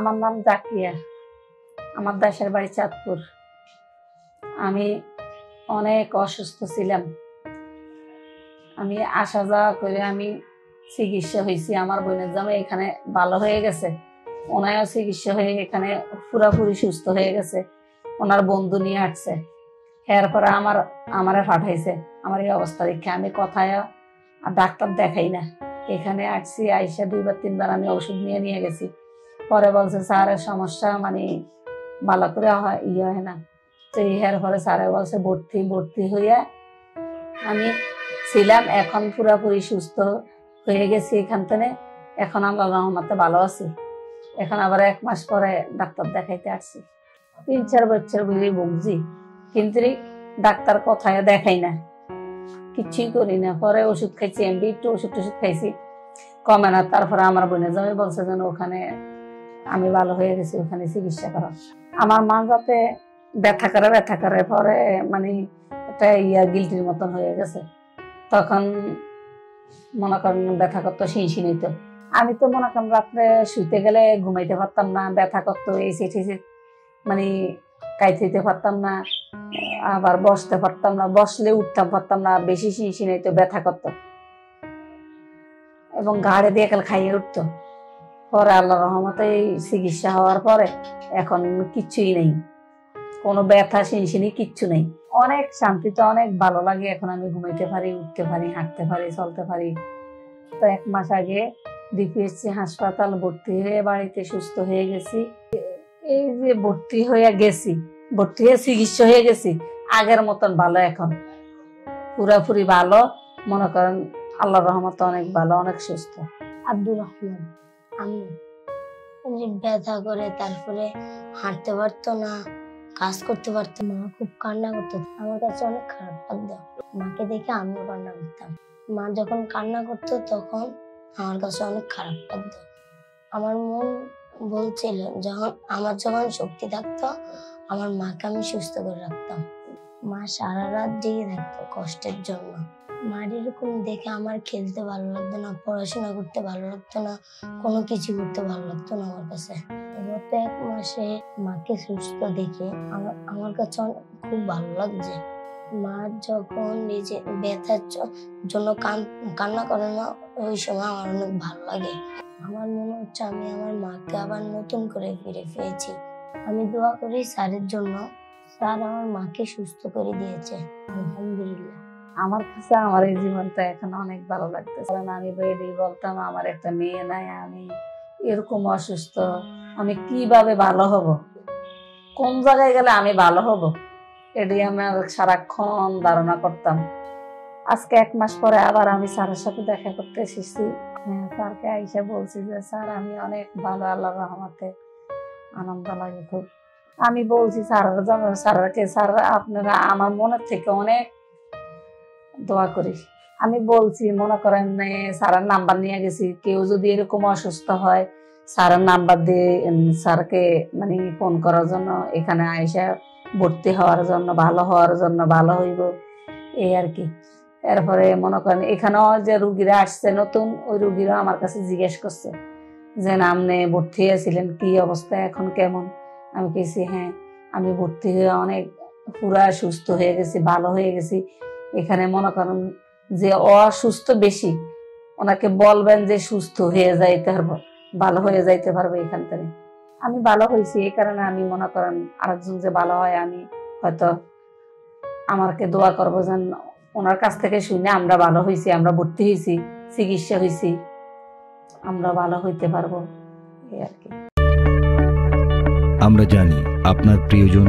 আমার নাম জাকিয়া। আমার দেশের বাড়ি চাঁদপুর। আমি অনেক অসুস্থ ছিলাম। আমি আসা যাওয়া করে আমি চিকিৎসা হয়েছি। আমার বোনের জামে এখানে ভালো হয়ে গেছে। ওনায়ও চিকিৎসা হয়ে এখানে পুরাপুরি সুস্থ হয়ে গেছে। ওনার বন্ধু নিয়ে আসছে। এরপরে আমার, আমারে পাঠাইছে। আমার এই অবস্থা দেখে আমি কথায় আর ডাক্তার দেখাই না। এখানে আসছি, আইসা দুইবার, তিনবার আমি ওষুধ নিয়ে নিয়ে গেছি। পরে বলছে, স্যারের সমস্যা মানে ভালো করে হয় ইয়ে হয় না। তো ইহার পরে স্যারে বলছে, ভর্তি ভর্তি হইয়া আমি ছিলাম, এখন পুরাপুরি সুস্থ হয়ে গেছি এখান থেকে। এখন আল্লাহ রহমতে ভালো আছি। এখন আবার এক মাস পরে ডাক্তার দেখাইতে আসছি। তিন চার বছর বুঝি ভুগছি, কিন্তু ডাক্তার কথায় দেখাই না। কিচ্ছুই করি না। পরে ওষুধ খাইছি, এমবি একটু ওষুধ টষুধ খাইছি। কমে না, তারপরে আমার বোনের জমি বলছে যেন ওখানে আমি ভালো হয়ে গেছি, ওখানে চিকিৎসা করা আমার মা যাতে ব্যথা করে ব্যথা করে পরে মানে একটা ইয়া গিলটির মতন হয়ে গেছে। তখন মনে করেন ব্যথা করতো, শিনশিন হইতো। আমি তো মনে করেন রাত্রে শুইতে গেলে ঘুমাইতে পারতাম না, ব্যথা করতো, এই সেটি মানে কাইতে পারতাম না, আবার বসতে পারতাম না, বসলে উঠতে পারতাম না, বেশি শিনশিন হইতো, ব্যথা করতো। এবং ঘাড়ে দিয়ে খাইয়ে উঠতো। পরে আল্লাহ রহমতে এই চিকিৎসা হওয়ার পরে এখন কিচ্ছুই নেই। কোনো ব্যথা, শিনশিনি কিচ্ছু নেই। অনেক শান্তিতে, অনেক ভালো লাগে। এখন আমি ঘুমাইতে পারি, উঠতে পারি, হাঁটতে পারি, চলতে পারি। তো এক মাস আগে ডিপিএসসি হাসপাতাল ভর্তি হয়ে বাড়িতে সুস্থ হয়ে গেছি। এই যে ভর্তি হয়ে গেছি, ভর্তি হয়ে চিকিৎসা হয়ে গেছি, আগের মতন ভালো এখন। পুরাপুরি ভালো। মনে করেন আল্লাহ রহমত অনেক ভালো, অনেক সুস্থ। আব্দুর রহমান। আমি। ব্যথা করে, তারপরে হাঁটতে পারতো না, কাজ করতে পারতো মা খুব কান্না করতো। আমার কাছে অনেক খারাপ লাগতো। মাকে দেখে আমিও কান্না করতাম। মা যখন কান্না করতো তখন আমার কাছে অনেক খারাপ লাগতো। আমার মন বলছিল যখন, আমার যখন শক্তি থাকতো, আমার মাকে আমি সুস্থ করে রাখতাম। মা সারা রাত জেগে থাকতো কষ্টের জন্য। মার এরকম দেখে আমার খেলতে ভালো লাগতো না, পড়াশোনা করতে ভালো লাগতো না, কোনো কিছু করতে ভালো লাগতো না আমার কাছে। গত এক মাসে মাকে সুস্থ দেখে আমার আমার কাছে খুব ভালো লাগছে। মা যখন নিজে ব্যথার জন্য কান- কান্না করে না, ওই সময় আমার অনেক ভালো লাগে। আমার মনে হচ্ছে আমি আমার মাকে আবার নতুন করে ফিরে পেয়েছি। আমি দোয়া করি স্যারের জন্য। স্যার আমার মাকে সুস্থ করে দিয়েছে। আলহামদুলিল্লাহ। আমার কাছে আমার এই জীবনটা এখন অনেক ভালো লাগতেছে। কারণ আমি বেডি বলতাম, আমার একটা মেয়ে নাই, আমি এরকম অসুস্থ, আমি কীভাবে ভালো হব? কোন জায়গায় গেলে আমি ভালো হব? এটাই আমার সারাক্ষণ ধারণা করতাম। আজকে এক মাস পরে আবার আমি স্যারের সাথে দেখা করতে এসেছি। স্যারকে আইসা বলছি যে, স্যার, আমি অনেক ভালো আল্লাহ রহমতে আনন্দ লাগে খুব। আমি বলছি স্যারের স্যারকে, স্যার, আপনারা আমার মনের থেকে অনেক দোয়া করি। আমি বলছি মনে করেন এ, স্যারের নাম্বার নিয়ে গেছি। কেউ যদি এরকম অসুস্থ হয় স্যারের নাম্বার দিয়ে স্যারকে মানে ফোন করার জন্য এখানে আইসা ভর্তি হওয়ার জন্য ভালো হওয়ার জন্য ভালো হইব। এই আর কি। এরপরে মনে করেন এখানেও যে রুগীরা আসছে নতুন ওই রুগীরা আমার কাছে জিজ্ঞেস করছে যে আপনি ভর্তি হয়েছিলেন? কি অবস্থা? এখন কেমন? আমি কেছি হ্যাঁ আমি ভর্তি হয়ে অনেক পুরা সুস্থ হয়ে গেছি ভালো হয়ে গেছি। এখানে মনে করেন যে অসুস্থ বেশি, ওনাকে বলবেন যে সুস্থ হয়ে যাইতে পারব, ভালো হয়ে যাইতে পারব এখান থেকে। আমি ভালো হয়েছি, এই কারণে আমি মনে করেন আরেকজন যে ভালো হয়, আমি হয়তো আমাকে দোয়া করব যেন ওনার কাছ থেকে শুনে আমরা ভালো হয়েছি, আমরা ভর্তি হয়েছি, চিকিৎসা হয়েছি, আমরা ভালো হইতে পারব, এই আর কি। আমরা জানি আপনার প্রিয়জন